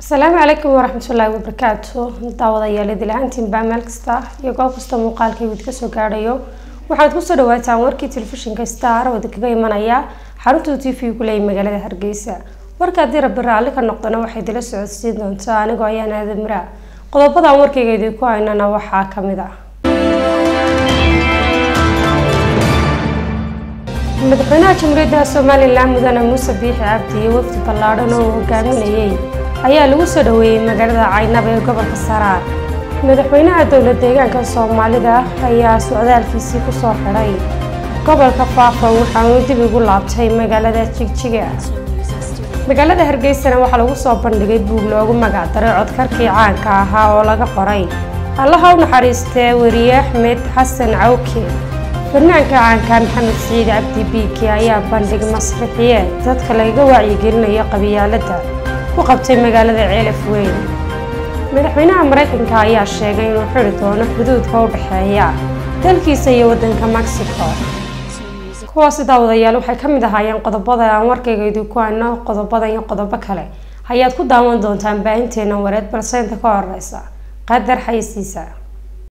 asalaamu calaykum waraxmatullaahi wabarakaatu daawadayaal idil ahaantiinbaa meel kasta iyo goob kasta muuqaalkay wid ka soo gaadhayo. Waxaad ku soo dhawaataan warkii telefishinka star oo kaga imanaya xaruntuu t v kuleeyay magaalada hargeysa. Warka haddii rabbi raalli ka noqdana waxay dila socodsiin doontaa anigoo ayaan aadamira qodobadan warkayga idinku haynana waxaa ka mid ah. Madaxweynaha jamhuuriyadda somalilan mudane muuse biixi cabdi iyo wafdi ballaadhan oo uu hogaaminayay ayaa lagu soo dhaweeyey magaalada caynab ee gobolka saraar madaxweynaha dowla deegaanka soomaalida ayaa socdaalkiisii ku soo xidhay gobolka faafo waxaanu dib ugu laabtay magaalada jigjiga magaalada hargeysana waxaa lagu soo bandhigay buug loogu magac daray codkarkii caanka ahaa oo laga qoray. Allaha u naxariistee weriye axmed xasan cawke fanaanka caanka maxamed siciid cabdi biiki ayaa bandhig masrixiyeed dadka lagaga wacyigelinayo qabyaaladda ku qabtay magaalada ceelaf weyn. Madaxweynaha maraykanka ayaa sheegay inuu xiri doono xuduudka u dhexeeya dalkiisa iyo waddanka mexico. Kuwaasi daawadayaal waxay ka mid ahaayeen qodobada aan warkayga idinku hayno qodobada iyo qodobo kale. Ayaad ku daawan doontaan baahinteena wareed balse inta ka horeysa qadar xayisiisa